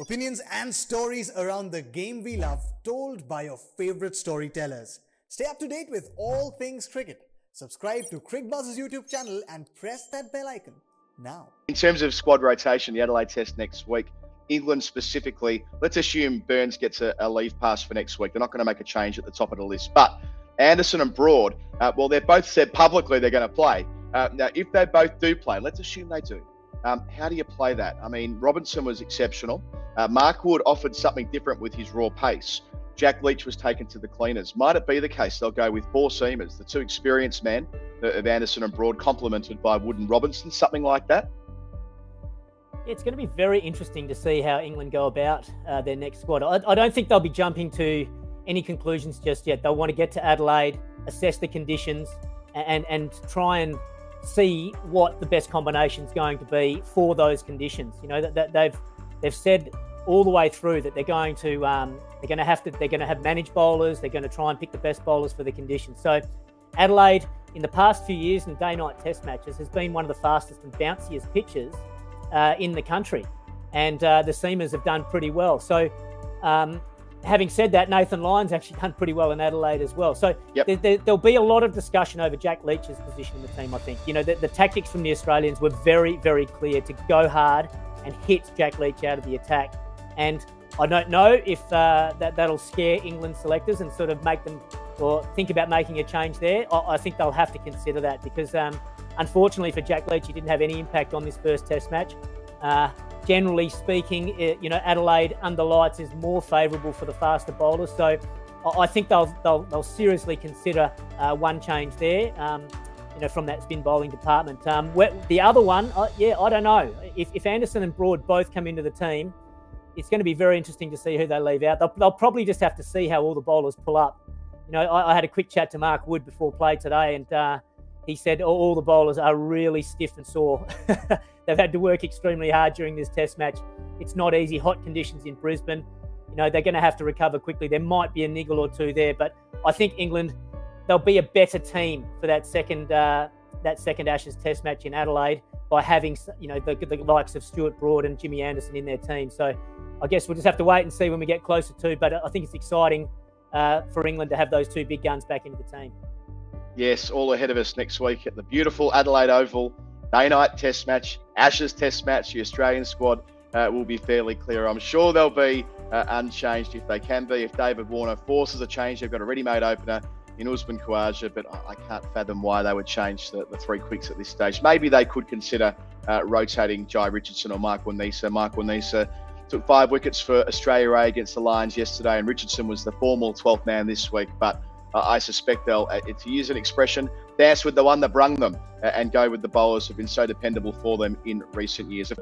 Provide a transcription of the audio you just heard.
Opinions and stories around the game we love, told by your favorite storytellers. Stay up to date with all things cricket. Subscribe to Cricbuzz's YouTube channel and press that bell icon now. In terms of squad rotation, the Adelaide Test next week, England specifically, let's assume Burns gets a, a leave pass for next week. They're not going to make a change at the top of the list. But Anderson and Broad, uh, well, they've both said publicly they're going to play. Uh, now, if they both do play, let's assume they do. Um, how do you play that? I mean, Robinson was exceptional. Uh, Mark Wood offered something different with his raw pace. Jack Leach was taken to the cleaners. Might it be the case they'll go with four seamers, the two experienced men of Anderson and Broad, complemented by Wood and Robinson, something like that? It's going to be very interesting to see how England go about uh, their next squad. I, I don't think they'll be jumping to any conclusions just yet. They'll want to get to Adelaide, assess the conditions, and and try and see what the best combination is going to be for those conditions. You know that, that they've they've said all the way through that they're going to um, they're going to have to they're going to have managed bowlers. They're going to try and pick the best bowlers for the conditions. So Adelaide in the past few years in day-night test matches has been one of the fastest and bounciest pitches uh, in the country, and uh, the seamers have done pretty well. So. Um, having said that, Nathan Lyon's actually done pretty well in Adelaide as well. So yep. there, will be a lot of discussion over Jack Leach's position in the team, I think. You know, the, the, tactics from the Australians were very, very clear to go hard and hit Jack Leach out of the attack. And I don't know if uh, that, that'll scare England selectors and sort of make them or think about making a change there. I, I think they'll have to consider that because, um, unfortunately, for Jack Leach, he didn't have any impact on this first Test match. Uh, generally speaking, it, you know, Adelaide under lights is more favourable for the faster bowlers. So I think they'll they'll, they'll seriously consider uh, one change there. Um, you know, from that spin bowling department. Um, the other one, uh, yeah, I don't know. If, if Anderson and Broad both come into the team, it's going to be very interesting to see who they leave out. They'll, they'll probably just have to see how all the bowlers pull up. You know, I, I had a quick chat to Mark Wood before play today, and uh, he said all the bowlers are really stiff and sore. They've had to work extremely hard during this test match. It's not easy, hot conditions in Brisbane. You know, they're going to have to recover quickly. There might be a niggle or two there, but I think England, they'll be a better team for that second uh, that second Ashes test match in Adelaide by having, you know, the, the likes of Stuart Broad and Jimmy Anderson in their team. So I guess we'll just have to wait and see when we get closer to, but I think it's exciting uh, for England to have those two big guns back into the team. Yes, all ahead of us next week at the beautiful Adelaide Oval. Day night test match, Ashes test match. The Australian squad uh, will be fairly clear. I'm sure they'll be uh, unchanged if they can be. If David Warner forces a change, they've got a ready made opener in Usman Khawaja, but I can't fathom why they would change the, the three quicks at this stage. Maybe they could consider uh, rotating Jhye Richardson or Mark Wanisa. Mark Wanisa took five wickets for Australia A against the Lions yesterday, and Richardson was the formal 12th man this week. But I suspect they'll, uh, to use an expression, dance with the one that brung them uh, and go with the bowlers who've been so dependable for them in recent years.